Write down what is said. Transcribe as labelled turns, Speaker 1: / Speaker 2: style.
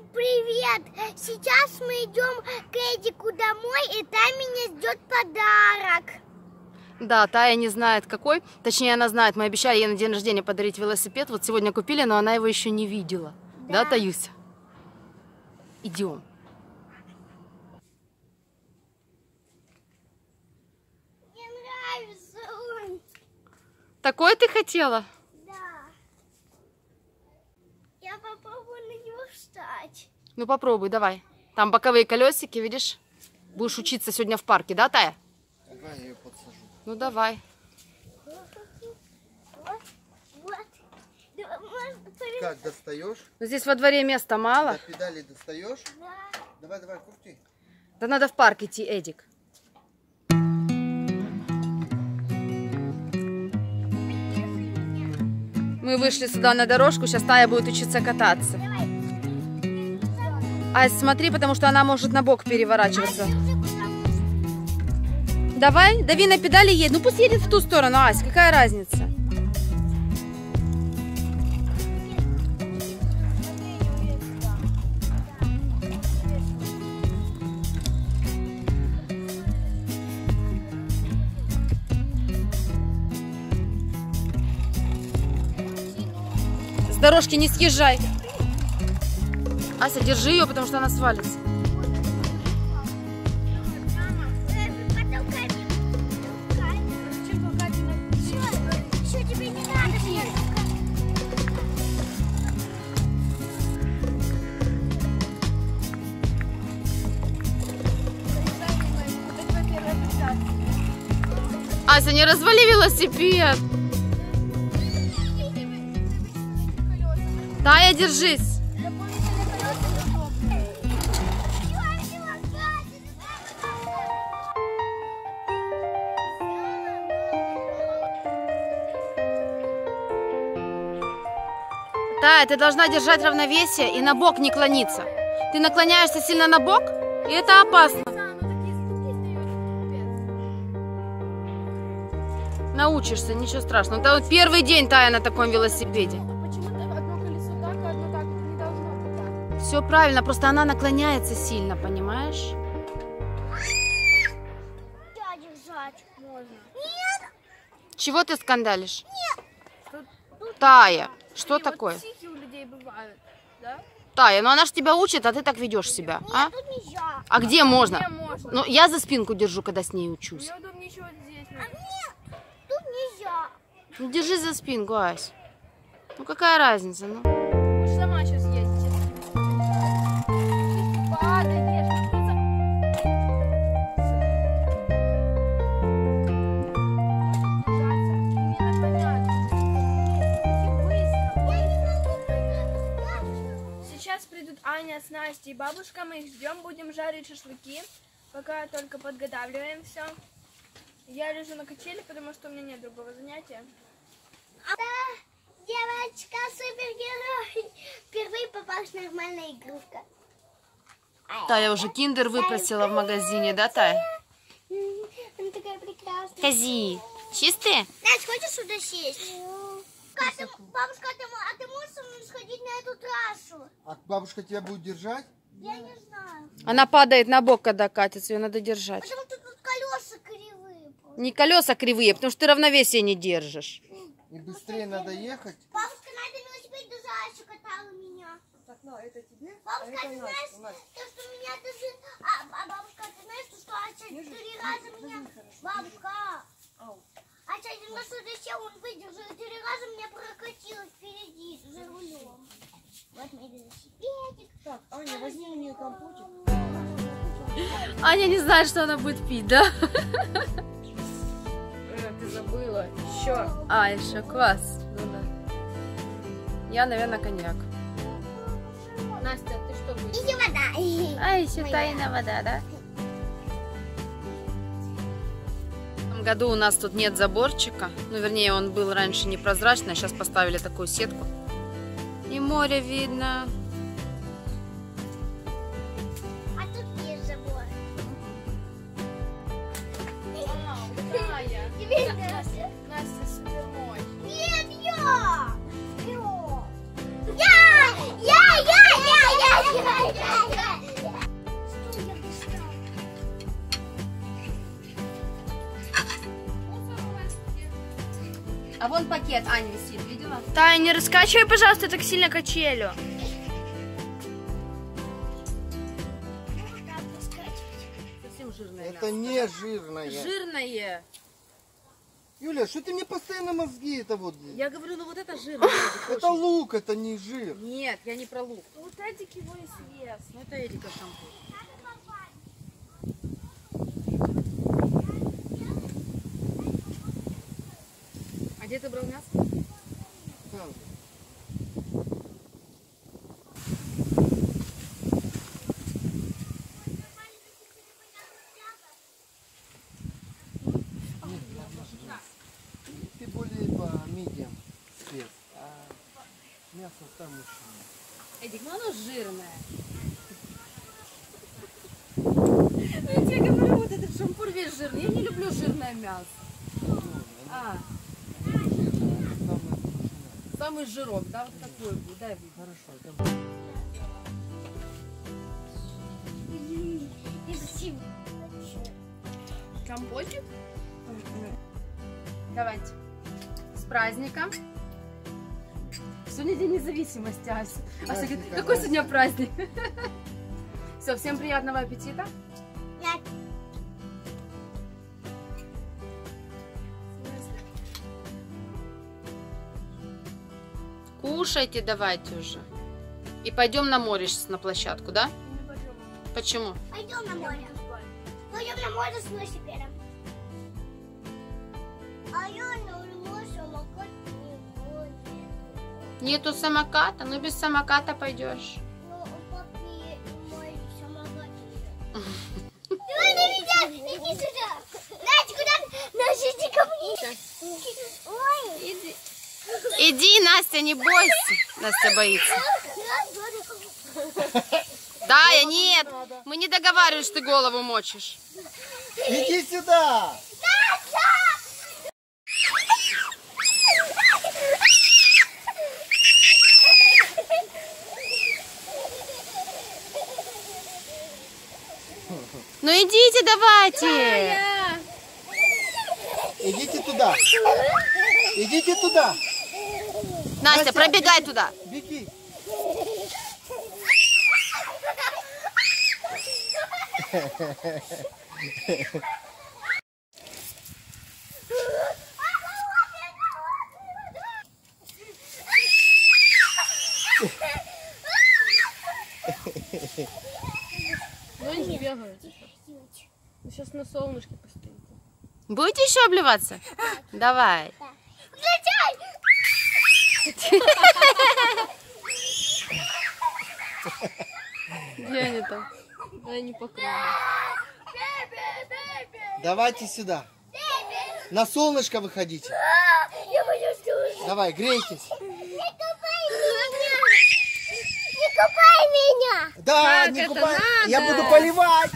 Speaker 1: Всем привет! Сейчас мы идем к Эдику домой, и там меня ждет подарок.
Speaker 2: Да, Тая не знает какой. Точнее, она знает. Мы обещали ей на день рождения подарить велосипед. Вот сегодня купили, но она его еще не видела. Да,
Speaker 1: Да.
Speaker 2: Таюся? Идем.
Speaker 1: Мне нравится он.
Speaker 2: Такой ты хотела?
Speaker 1: Да. Я попробую на него встать.
Speaker 2: Ну попробуй, давай. Там боковые колесики, видишь? Будешь учиться сегодня в парке, да, Тая?
Speaker 3: Давай я ее подсажу.
Speaker 2: Ну давай.
Speaker 3: Как достаешь?
Speaker 2: Ну, Здесь во дворе места мало.
Speaker 3: До педали достаешь?
Speaker 1: Да.
Speaker 3: Давай, давай, крути.
Speaker 2: Да надо в парк идти, Эдик. Мы вышли сюда на дорожку, сейчас Тая будет учиться кататься. Ась, смотри, потому что она может на бок переворачиваться. Давай, дави на педали, едь. Ну пусть едет в ту сторону, Ась, какая разница? С дорожки не съезжай. Ася, держи ее, потому что она свалится. Ася, не развали велосипед. Тая, держись. Тая, ты должна держать равновесие и на бок не клониться. Ты наклоняешься сильно на бок, и это опасно. Научишься, ничего страшного. Это вот первый день Тая на таком велосипеде. Все правильно, просто она наклоняется сильно, понимаешь?
Speaker 1: Можно. Нет!
Speaker 2: Чего ты скандалишь? Тая, что
Speaker 4: вот
Speaker 2: такое?
Speaker 4: психи у людей бывают, да?
Speaker 2: Тая, ну она ж тебя учит, а ты так ведешь себя, а?
Speaker 1: Тут нельзя.
Speaker 2: А где можно?
Speaker 4: Где можно?
Speaker 2: Ну, я за спинку держу, когда с ней учусь.
Speaker 4: Удобнее еще вот здесь.
Speaker 1: А
Speaker 4: наверное.
Speaker 1: мне тут нельзя.
Speaker 2: Ну, держись за спинку, Ась. Ну, какая разница, ну?
Speaker 4: Настей и бабушка. Мы их ждем, будем жарить шашлыки. Пока только подготавливаем все. Я лежу на качели, потому что у меня нет другого занятия.
Speaker 1: Да, девочка супергерой. Впервые попалась нормальная игрушка.
Speaker 2: Тая уже киндер выпросила в магазине, да, Тая?
Speaker 1: Она такая прекрасная.
Speaker 2: Кози, чистые?
Speaker 1: Настя, хочешь сюда сесть? А ты- бабушка, а ты, мо- а ты можешь со мной сходить на эту трассу?
Speaker 3: А бабушка тебя будет держать?
Speaker 1: Я не знаю.
Speaker 2: Она падает на бок, когда катится, ее надо держать.
Speaker 1: Потому что тут колеса кривые. просто.
Speaker 2: Не колеса кривые, потому что ты равновесие не держишь.
Speaker 3: И быстрее надо ехать.
Speaker 1: Бабушка на этом велосипеде даже катала меня.
Speaker 4: Так, ну, это тебе?
Speaker 1: Бабушка, а ты знаешь, то, что меня даже... А, а бабушка, ты знаешь, то, что Ася три раза меня... Бабушка! Ася один раз сюда сел, он выдержал, три раза меня прокатило впереди за рулем. Вот мой велосипедик.
Speaker 4: Так, Аня, возьми мне компотик.
Speaker 2: Аня не знает, что она будет пить, да?
Speaker 4: Э, ты забыла. Еще.
Speaker 2: А, еще квас. Ну да. Я, наверное, коньяк.
Speaker 4: Настя, ты что будешь?
Speaker 1: И вода.
Speaker 2: А, еще тайная вода, да? Году у нас тут нет заборчика. Ну, вернее, он был раньше непрозрачный, а сейчас поставили такую сетку. И море видно. Вон пакет Аня висит, видела?
Speaker 4: Таня, не раскачивай, пожалуйста, так сильно качелю.
Speaker 2: Совсем жирное
Speaker 3: Это не жирное.
Speaker 2: Жирное.
Speaker 3: Юля, что ты мне постоянно мозги это вот...
Speaker 2: Я говорю, ну вот это жирное.
Speaker 3: Это лук, это не жир.
Speaker 2: Нет, я не про лук.
Speaker 4: Вот Эдик его и съест.
Speaker 2: Ну это Эдика шампунь. Где ты брал мясо?
Speaker 3: Там. Ты более по медиам спец, а мясо там еще.
Speaker 2: Эдик, ну оно жирное. Ну я тебе говорю, вот этот шампур весь жирный. Я не люблю жирное мясо. А,
Speaker 3: Жирное, это самое вкусное.
Speaker 2: Самый жирок, да, вот такой будет. Дай видно.
Speaker 3: Хорошо, это
Speaker 4: Компотик?
Speaker 2: Давайте. С праздником. Сегодня день независимости, Ася. Ася говорит, какой сегодня праздник? Все, всем приятного аппетита. Кушайте давайте уже. И пойдем на море сейчас на площадку, да? Почему?
Speaker 1: Пойдем на море. Пойдем на море с велосипедом. А я на море самокат не.
Speaker 2: Нету самоката, ну без самоката пойдешь.
Speaker 1: Иди, Настя,
Speaker 2: не бойся. Настя боится. Да, я нет. Мы не договаривались, что ты голову мочишь.
Speaker 3: Иди сюда!
Speaker 2: Ну идите давайте.
Speaker 3: Идите туда! Идите туда!
Speaker 2: Настя,
Speaker 3: Настя,
Speaker 2: пробегай туда.
Speaker 3: Беги!
Speaker 4: Ну, они бегают. Сейчас на солнышке постоит.
Speaker 2: Будете еще обливаться? Давай. Где они там?
Speaker 4: Они покрыли.
Speaker 3: Давайте сюда. На солнышко выходите.
Speaker 1: Я боюсь тоже.
Speaker 3: Давай, грейтесь.
Speaker 1: Не купай меня. Не купай меня.
Speaker 3: Да,
Speaker 2: Как
Speaker 3: не купай.
Speaker 2: надо?
Speaker 3: Я буду поливать.